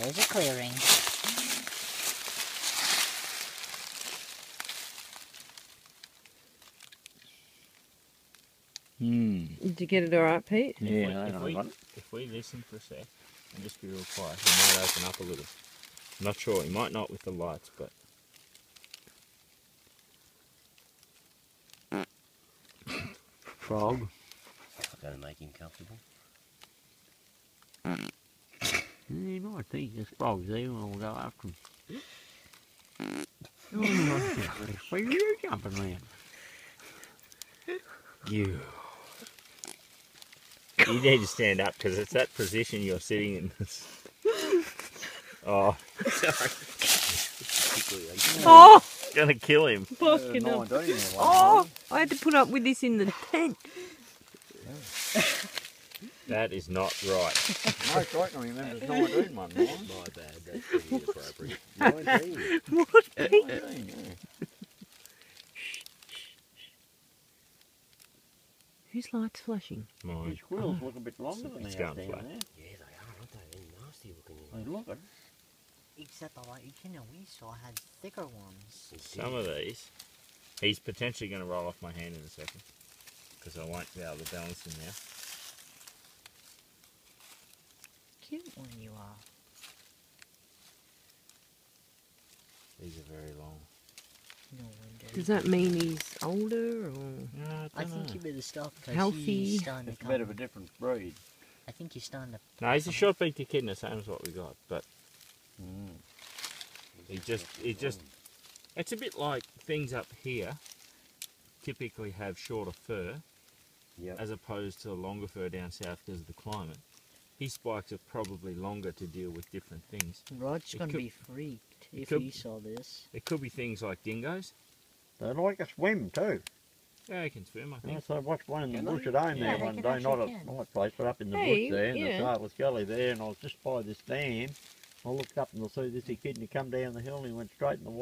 There's a clearing. Hmm. Did you get it all right, Pete? Yeah, we- I if we- what. If we listen for a sec and just be real quiet, he might open up a little. I'm not sure. He might not with the lights, but Frog. Gotta make him comfortable. You might think this frogs there and we'll go after him. Where are you jumping man? you. You need to stand up because it's that position you're sitting in. oh, Oh, gonna kill him. fucking hell. 19 there, Oh, I had to put up with this in the tent. That is not right. Most likely remember there's 19 one, My bad, that's pretty inappropriate. 19. What? Pete? 19, yeah. Whose light's flashing? The Mine. squirrels look a bit longer than It's ours going down flat. there. Yeah, they are, aren't they? They're nasty looking. They You know. look it. Except the light you know we saw had thicker ones. Some of these, he's potentially going to roll off my hand in a second because I won't be able to balance him now. One you are. These are very long. No wonder. Does that mean he's older or? No, I think you better stop because Healthy. he's starting to It's a bit of a different breed. I think he's starting to. No, he's a short beaked echidna, same as what we got, but Mm. he just, he just, it's a bit like things up here typically have shorter fur Yep. as opposed to longer fur down south because of the climate. His spikes are probably longer to deal with different things. Rod's It gonna be freaked if could- he saw this. It could be things like dingoes. They like to swim too. Yeah, they can swim, I think. Yes, I watched one in the Can bush they? at home Yeah, there they one day, not actually at can. my place, but up in the Hey, bush there in yeah. the Sartles Gully there, and I was just by this dam. I looked up and I saw this echidna come down the hill and he went straight in the water.